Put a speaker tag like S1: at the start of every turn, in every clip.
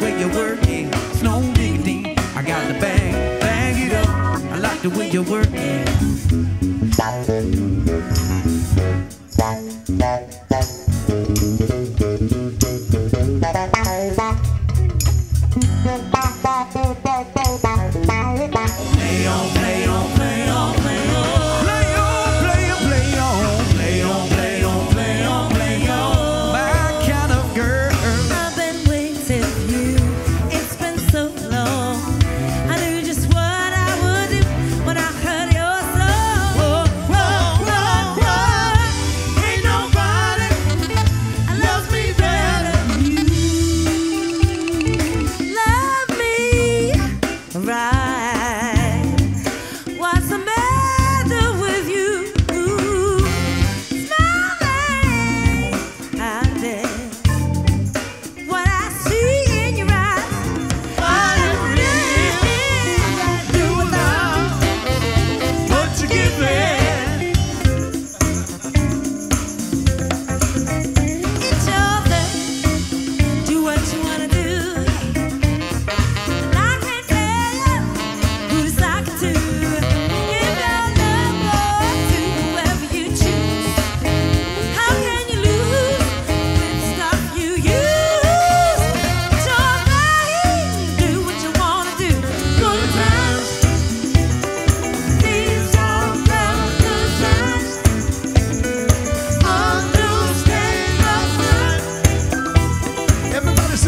S1: way you work it. Snow diggity, I got the bag, bag it up. I like the way you work it. Play on, play on.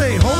S2: say,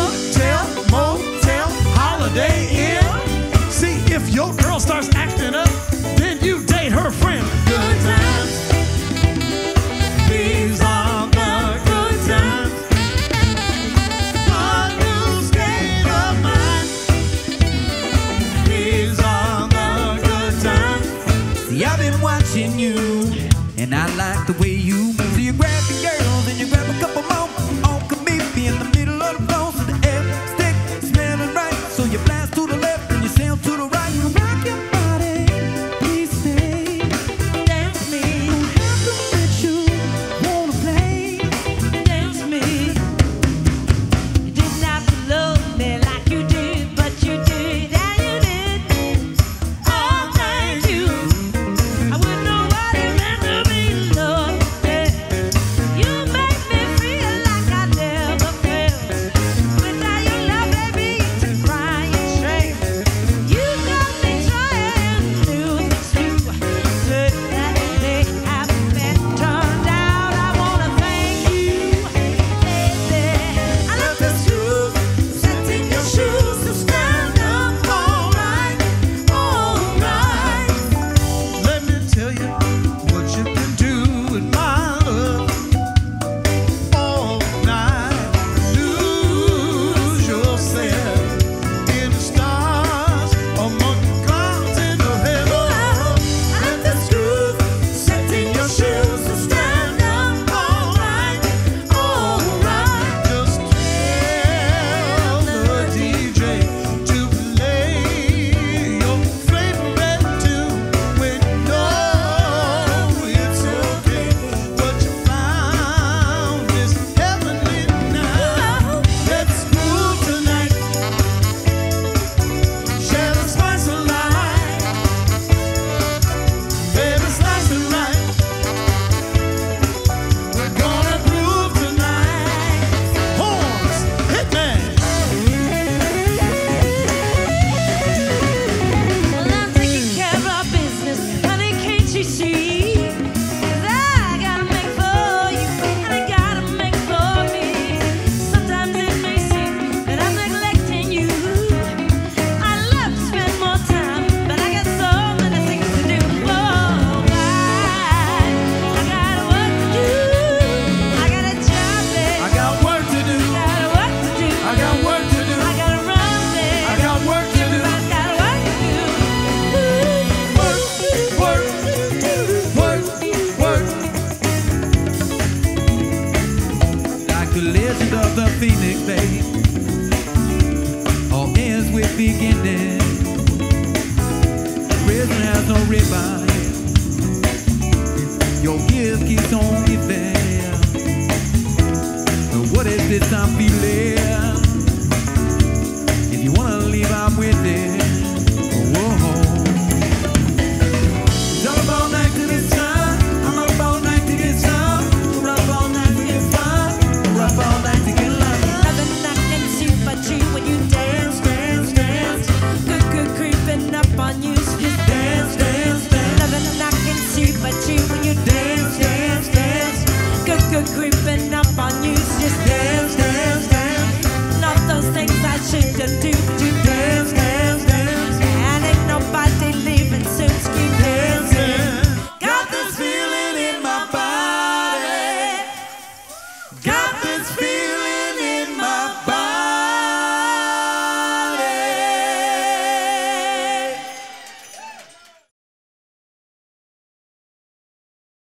S1: legend of the Phoenix Day. All ends with beginning. Prison has no ribeye. Your gift keeps on giving. So what is this I'm feeling? on you.